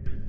Yeah.